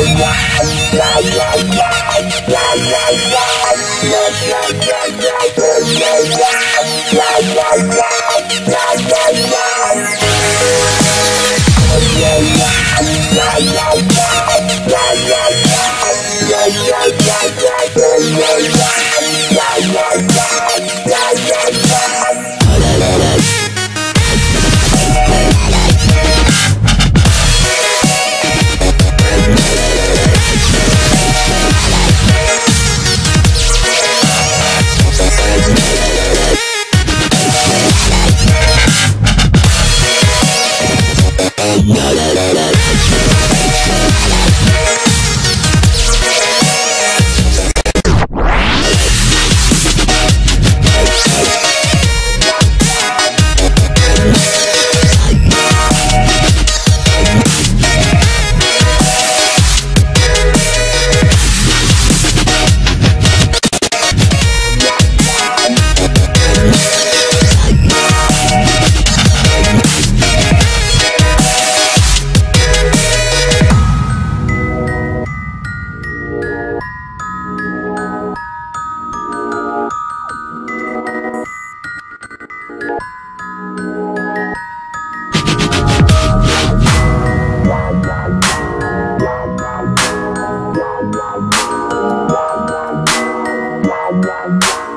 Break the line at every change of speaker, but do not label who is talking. Yeah.
wow, wow, wow.